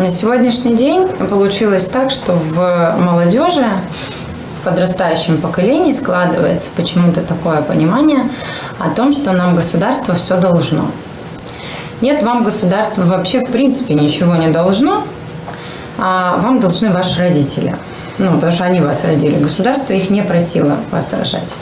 На сегодняшний день получилось так, что в молодежи, в подрастающем поколении складывается почему-то такое понимание о том, что нам государство все должно. Нет, вам государство вообще в принципе ничего не должно, а вам должны ваши родители. Ну, потому что они вас родили. Государство их не просило вас рожать.